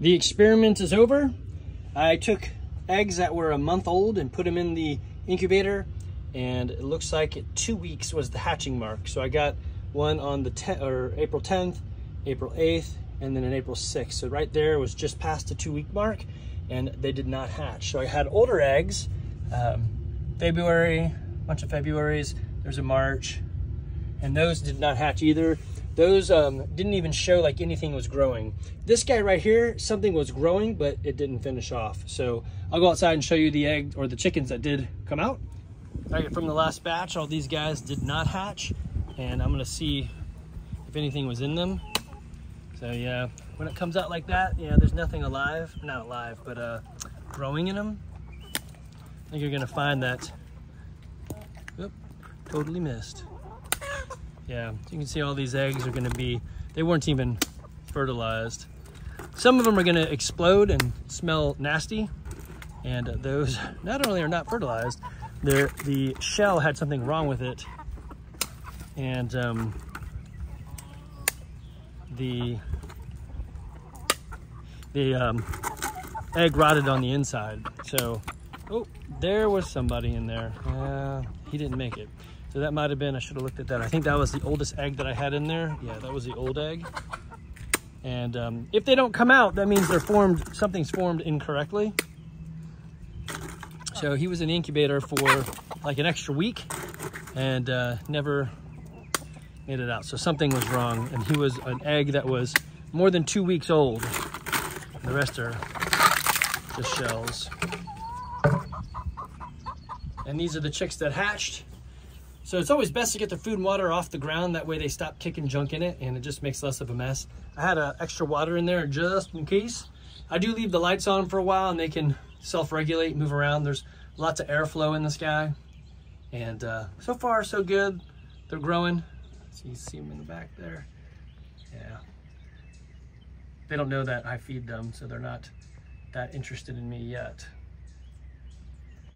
The experiment is over. I took eggs that were a month old and put them in the incubator and it looks like two weeks was the hatching mark. So I got one on the 10th or April 10th, April 8th, and then in April 6th. So right there was just past the two week mark and they did not hatch. So I had older eggs, um, February, bunch of Februarys, there's a March, and those did not hatch either. Those um, didn't even show like anything was growing. This guy right here, something was growing, but it didn't finish off. So I'll go outside and show you the egg or the chickens that did come out. Right, from the last batch, all these guys did not hatch, and I'm gonna see if anything was in them. So yeah, when it comes out like that, yeah, there's nothing alive, not alive, but uh, growing in them. I think you're gonna find that, Oop, totally missed. Yeah, you can see all these eggs are gonna be, they weren't even fertilized. Some of them are gonna explode and smell nasty. And those not only are not fertilized, the shell had something wrong with it. And um, the, the um, egg rotted on the inside. So, oh, there was somebody in there. Uh, he didn't make it. So that might have been, I should have looked at that. I think that was the oldest egg that I had in there. Yeah, that was the old egg. And um, if they don't come out, that means they're formed, something's formed incorrectly. So he was in the incubator for like an extra week and uh, never made it out. So something was wrong. And he was an egg that was more than two weeks old. The rest are just shells. And these are the chicks that hatched. So it's always best to get the food and water off the ground. That way they stop kicking junk in it and it just makes less of a mess. I had extra water in there just in case. I do leave the lights on for a while and they can self-regulate, move around. There's lots of airflow in the sky. And uh, so far, so good. They're growing. So you see them in the back there. Yeah. They don't know that I feed them, so they're not that interested in me yet.